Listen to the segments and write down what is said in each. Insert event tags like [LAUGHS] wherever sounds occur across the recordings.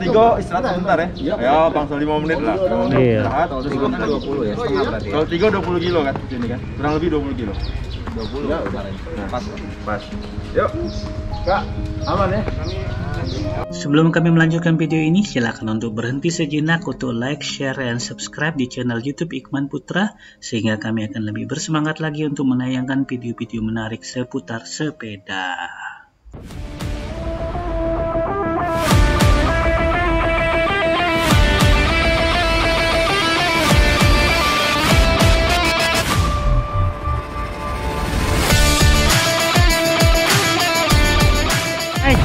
Tigo istirahat sebentar ya. Ya, bangsa 5 menit lah. 5 menit Iya. istirahat. Kalau tiga kan 20 ya, setengah berarti ya. Kalau Tigo 20 kilo kan di sini kan. Kurang lebih 20 kilo. 20 ya udah pas. Pas. Yuk. Kak, aman ya? Sebelum kami melanjutkan video ini, silakan untuk berhenti sejenak untuk like, share, dan subscribe di channel YouTube Ikman Putra, sehingga kami akan lebih bersemangat lagi untuk menayangkan video-video menarik seputar sepeda.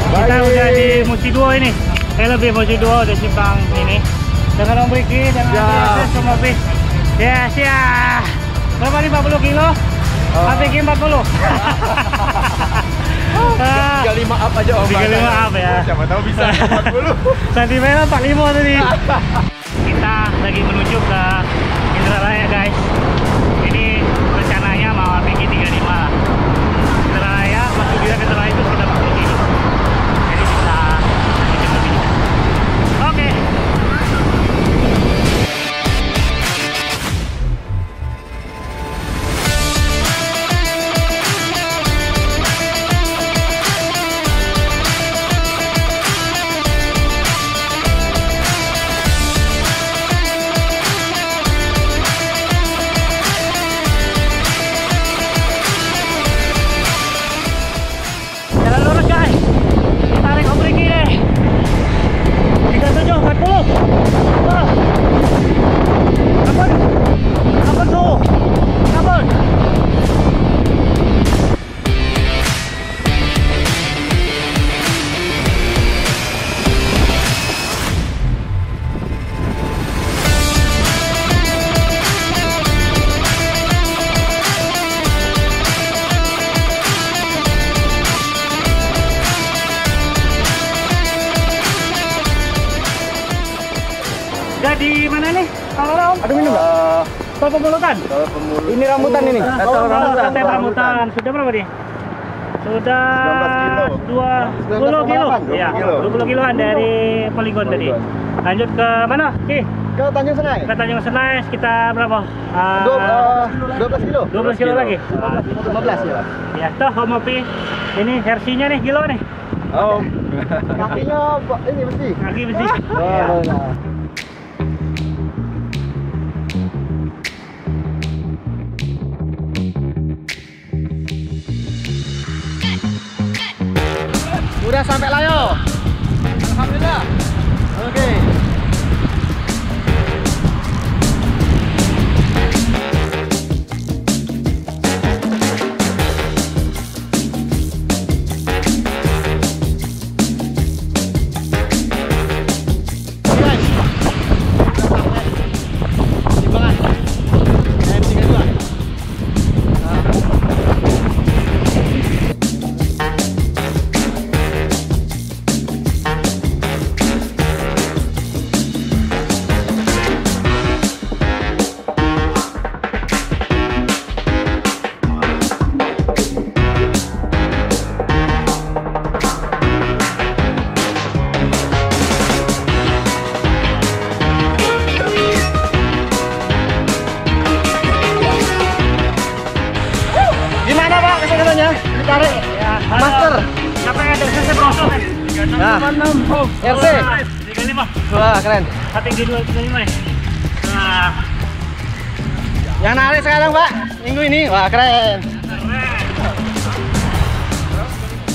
Kita udah di Musi 2 ini. Saya lebih Musi 2 udah simpang ini. Dengan Om Riki dan Ya. semua bis. Ya, siap. Berapa nih 40 kilo? Sampai ke 40. Ah, 35 up aja Om. 35 up ya. Siapa tahu bisa [LAUGHS] 40. Tadi merah 45 tadi. Kita lagi menuju ke Indralaya guys. Tol Pemulutan. Kalau pemulu Ini rambutan ini. Ah, tol oh, rambutan, Tol tol rambutan. Sudah berapa nih? Sudah 19 kilo. 20 kilo. 19,8, Iya, 20 kilo. 20 kiloan dari poligon tadi. Lanjut ke mana? Ki, Ke Tanjung Senai. ke Tanjung Senai sekitar berapa? Ah, Dua- eh, 12 kilo. 12 kilo lagi. 15 ya. Ya, tuh Om Opi. Ini versinya nih kilo nih. Oh. Kakinya ini mesti. Kaki besi. Oh, Iya. Sampai Layo. Alhamdulillah. Ya, halo. Master. Ada sesi brosur nih? Nah. Oh, RT. 35. Wah, keren. Hati di 235 nih. Nah, Yang narik sekarang, Pak. Minggu ini. Wah, keren.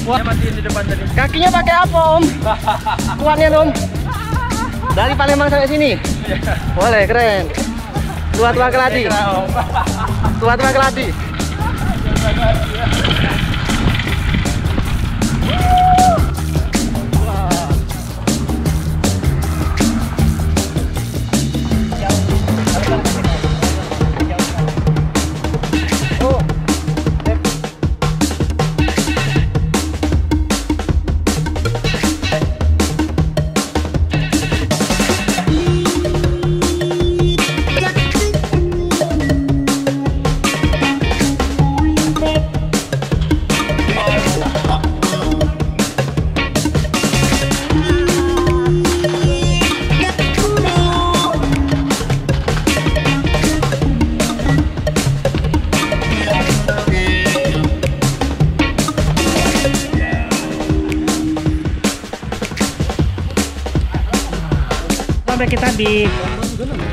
Wah, di depan tadi. Kakinya pakai apa, Om? [LAUGHS] Kuatnya, Om. Dari Palembang sampai sini. Boleh, keren. Tua-tua keladi. Tua-tua keladi. Sampai kita di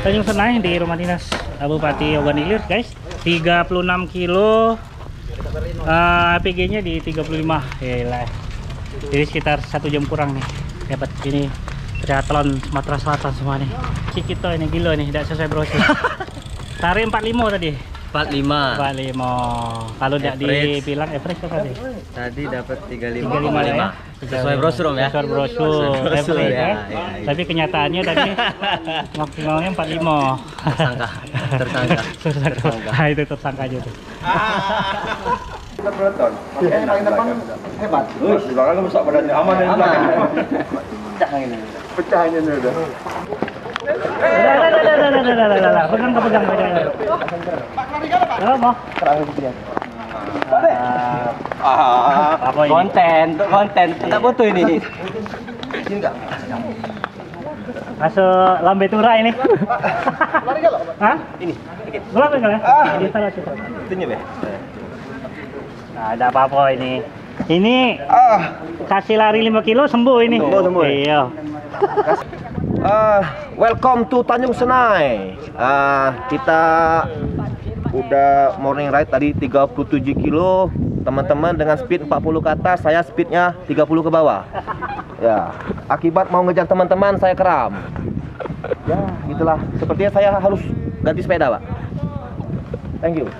Tanjung Senai di rumah dinas Bupati Ogan Ilir guys. 36 kilo uh, APG-nya di 35 Yalah. Jadi sekitar satu jam kurang nih. Dapat ini triathlon Sumatera Selatan semua nih. Cikito ini gila nih tidak sesuai brosur [LAUGHS] Tarik 45 tadi 45. 45 kalau tidak dibilang average apa tadi? Tadi dapat 35. 35 ya. Sesuai brosur Om ya. Sesuai brosur, Sesuai average, ya, ya. ya, ya. Tapi kenyataannya tadi [LAUGHS] maksimalnya 45. Tersangka. Tersangka. tersangka. Nah, itu tersangka aja tuh. Penonton. Yang paling depan hebat. Terus di belakang besar badannya aman yang belakang. Pecah ini udah. Dah, dah, dah, dah, dah, dah, dah, dah, dah. Pegang, pegang, pegang. Kalau mau. Ah, Apa ini? Konten, konten. Kita foto ini. Masuk lambe tura ini. Hah? Ini. Belum enggak ya? Di sana situ. itunya be. Nah, ada apa-apa ini. Ini Ah, kasih lari 5 kilo sembuh ini. Sembuh, sembuh. Iya. Ah, welcome to Tanjung Senai. Ah, kita udah morning ride tadi 37 kilo. Teman-teman dengan speed 40 ke atas, saya speednya 30 ke bawah. Ya, akibat mau ngejar teman-teman saya keram. Ya, itulah. Sepertinya saya harus ganti sepeda, Pak. Thank you.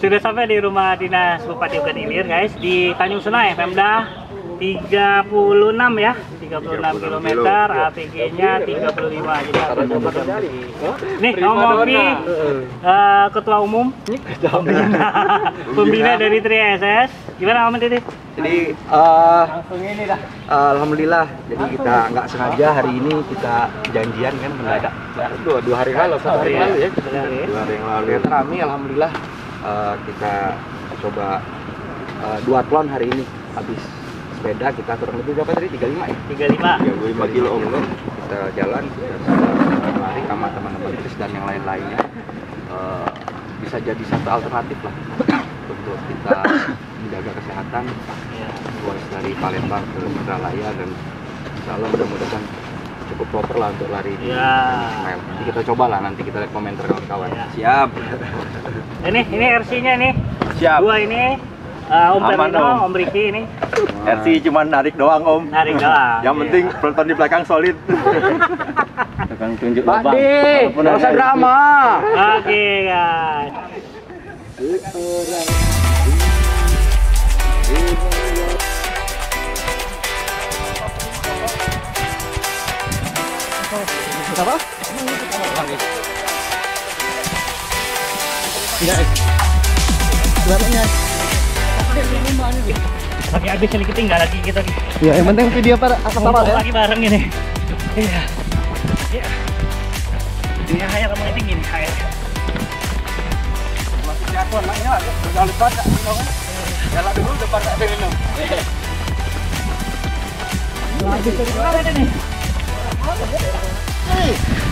Sudah sampai di rumah dinas Bupati Ogan Ilir guys di Tanjung Senai Pemda 36 ya. 36 km APG-nya 35 jadi satu jam lebih. Nih ngomong nih eh, ketua umum. Pembina. Pembina dari 3SS gimana Om Titi? Jadi eh alhamdulillah. Jadi kita nggak sengaja hari ini kita janjian kan mendadak. Dua, dua hari lalu satu hari lalu ya. Dua hari. Yang lalu. Ternyata rame alhamdulillah. Eh, kita coba uh, duathlon hari ini habis sepeda kita kurang lebih berapa tadi 35 ya 35 35 kilo om kita jalan kita sudah lari sama teman-teman Chris dan yang lain-lainnya Eh, bisa jadi satu alternatif lah untuk kita menjaga kesehatan luas dari Palembang ke Indralaya dan insya Allah mudah-mudahan cukup proper lah untuk lari di Ya. Mile. Nanti kita coba lah nanti kita lihat komentar kawan-kawan. Ya. Siap. ini ini RC-nya nih siap. dua ini eh, Om Aman, Ferdino, Om. Om Riki ini RC cuma narik doang om. narik doang Yang penting peloton di belakang solid. Tukang tunjuk Pak D, nggak usah drama. oke guys lagi habis ini ketinggal lagi kita Ya, yang penting video pada asal Ngumpul lagi bareng ini. Iya. Iya. Ini air kamu tinggi nih air Jalan dulu depan tak ada minum.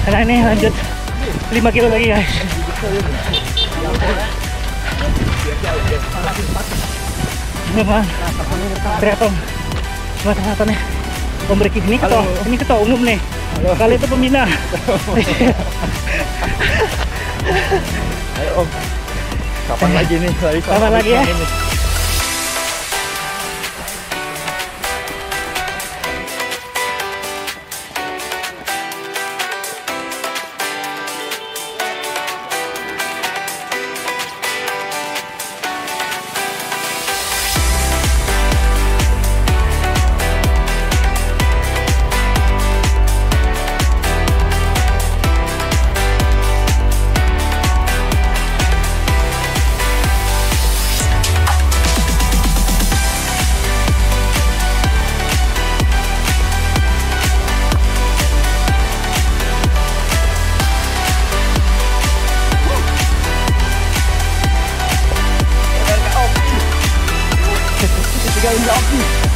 Sekarang ini lanjut. 5 kilo lagi guys Mah Triathlon. Selatan nih Om Riki ini ketua, ini ketua umum nih. Kali itu pembina. [LAUGHS] Kapan lagi nih? Kapan lagi ya? go love you.